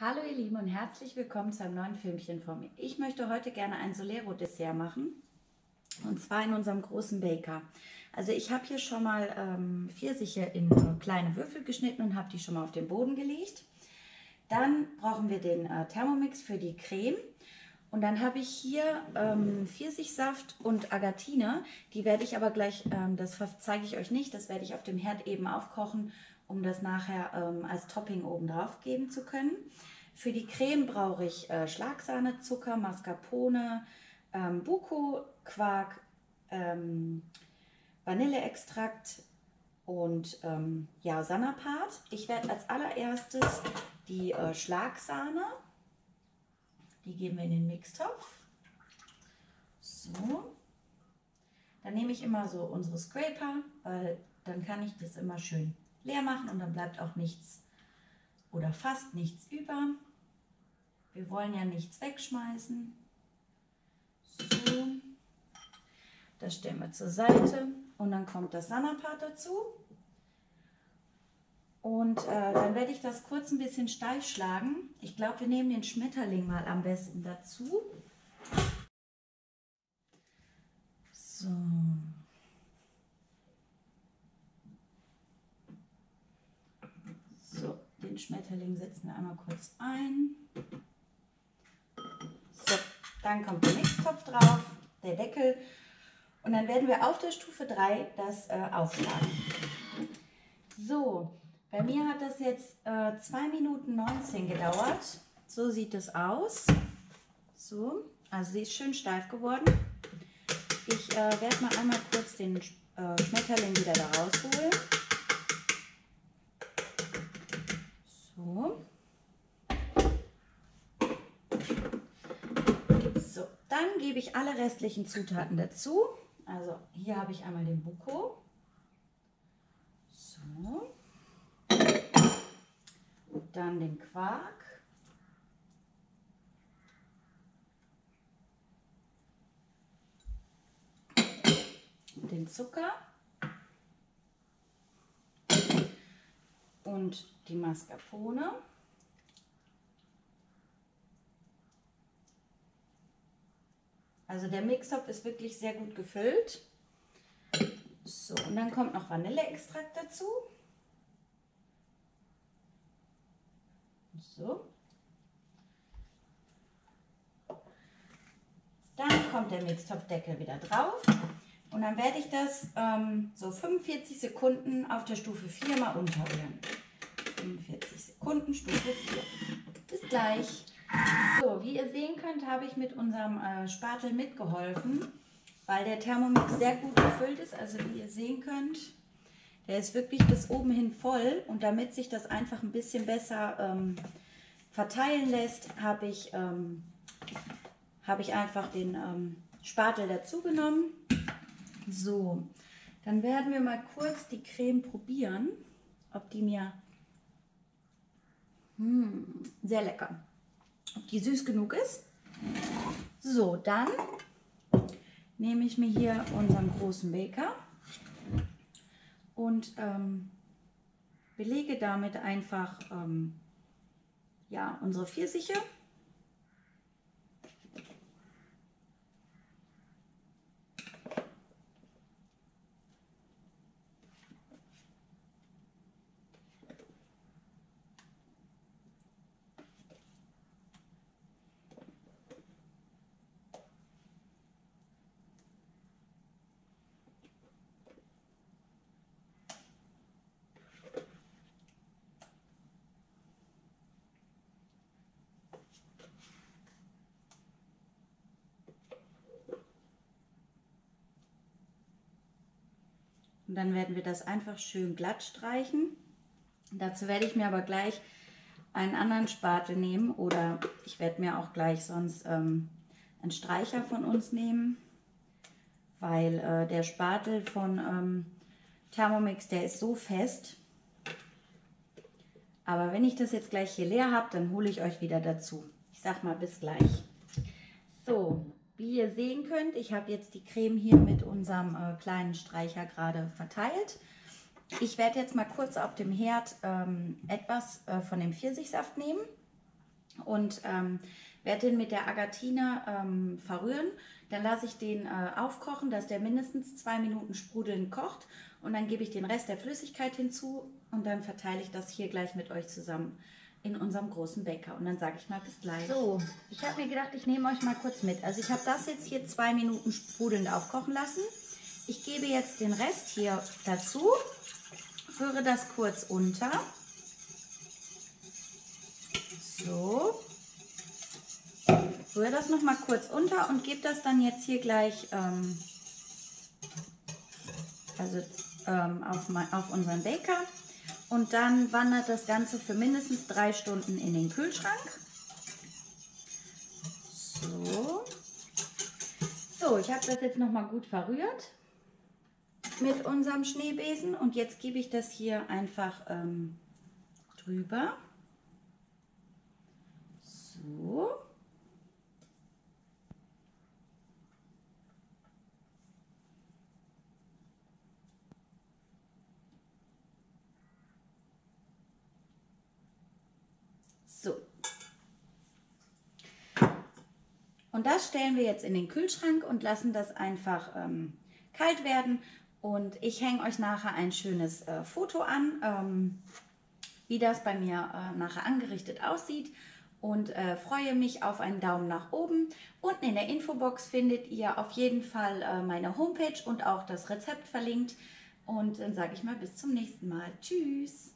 Hallo ihr Lieben und herzlich willkommen zu einem neuen Filmchen von mir. Ich möchte heute gerne ein Solero-Dessert machen und zwar in unserem großen Baker. Also ich habe hier schon mal ähm, Pfirsiche in äh, kleine Würfel geschnitten und habe die schon mal auf den Boden gelegt. Dann brauchen wir den äh, Thermomix für die Creme. Und dann habe ich hier ähm, Pfirsichsaft und Agatine. Die werde ich aber gleich, ähm, das zeige ich euch nicht, das werde ich auf dem Herd eben aufkochen um das nachher ähm, als Topping oben drauf geben zu können. Für die Creme brauche ich äh, Schlagsahne, Zucker, Mascarpone, ähm, Buko, Quark, ähm, Vanilleextrakt und ähm, ja, Sanapat. Ich werde als allererstes die äh, Schlagsahne, die geben wir in den Mixtopf. So. Dann nehme ich immer so unsere Scraper, weil dann kann ich das immer schön leer machen und dann bleibt auch nichts oder fast nichts über. Wir wollen ja nichts wegschmeißen. So, das stellen wir zur Seite und dann kommt das Sanapat dazu. Und äh, dann werde ich das kurz ein bisschen steif schlagen. Ich glaube, wir nehmen den Schmetterling mal am besten dazu. So. den Schmetterling setzen wir einmal kurz ein. So, dann kommt der Mixtopf drauf, der Deckel. Und dann werden wir auf der Stufe 3 das äh, aufschlagen. Mir hat das jetzt äh, 2 Minuten 19 gedauert. So sieht es aus. So, also sie ist schön steif geworden. Ich äh, werde mal einmal kurz den äh, Schmetterling wieder da rausholen. So. So, dann gebe ich alle restlichen Zutaten dazu. Also hier habe ich einmal den Buko. So. Dann den Quark. Den Zucker. und die Mascarpone. Also der Mixtopf ist wirklich sehr gut gefüllt. So, und dann kommt noch Vanilleextrakt dazu. So. Dann kommt der Mixtopfdeckel wieder drauf. Und dann werde ich das ähm, so 45 Sekunden auf der Stufe 4 mal unterrühren. 45 Sekunden, Stufe 4. Bis gleich. So, wie ihr sehen könnt, habe ich mit unserem äh, Spatel mitgeholfen, weil der Thermomix sehr gut gefüllt ist. Also wie ihr sehen könnt, der ist wirklich bis oben hin voll. Und damit sich das einfach ein bisschen besser ähm, verteilen lässt, habe ich, ähm, hab ich einfach den ähm, Spatel dazu genommen. So, dann werden wir mal kurz die Creme probieren, ob die mir hm, sehr lecker, ob die süß genug ist. So, dann nehme ich mir hier unseren großen Beker und ähm, belege damit einfach ähm, ja, unsere Pfirsiche. Und dann werden wir das einfach schön glatt streichen. Dazu werde ich mir aber gleich einen anderen Spatel nehmen oder ich werde mir auch gleich sonst ähm, einen Streicher von uns nehmen, weil äh, der Spatel von ähm, Thermomix, der ist so fest. Aber wenn ich das jetzt gleich hier leer habe, dann hole ich euch wieder dazu. Ich sag mal bis gleich. So, wie ihr sehen könnt, ich habe jetzt die Creme hier mit unserem äh, kleinen Streicher gerade verteilt. Ich werde jetzt mal kurz auf dem Herd ähm, etwas äh, von dem Pfirsichsaft nehmen und ähm, werde den mit der Agatine ähm, verrühren. Dann lasse ich den äh, aufkochen, dass der mindestens zwei Minuten sprudelnd kocht und dann gebe ich den Rest der Flüssigkeit hinzu und dann verteile ich das hier gleich mit euch zusammen in unserem großen Bäcker. Und dann sage ich mal bis gleich. So, ich habe mir gedacht, ich nehme euch mal kurz mit. Also ich habe das jetzt hier zwei Minuten sprudelnd aufkochen lassen. Ich gebe jetzt den Rest hier dazu, rühre das kurz unter. So. Rühre das nochmal kurz unter und gebe das dann jetzt hier gleich ähm, also, ähm, auf, auf unseren Baker. Und dann wandert das Ganze für mindestens drei Stunden in den Kühlschrank. So. So, ich habe das jetzt nochmal gut verrührt mit unserem Schneebesen. Und jetzt gebe ich das hier einfach ähm, drüber. So. So. Und das stellen wir jetzt in den Kühlschrank und lassen das einfach ähm, kalt werden. Und ich hänge euch nachher ein schönes äh, Foto an, ähm, wie das bei mir äh, nachher angerichtet aussieht. Und äh, freue mich auf einen Daumen nach oben. Unten in der Infobox findet ihr auf jeden Fall äh, meine Homepage und auch das Rezept verlinkt. Und dann sage ich mal bis zum nächsten Mal. Tschüss!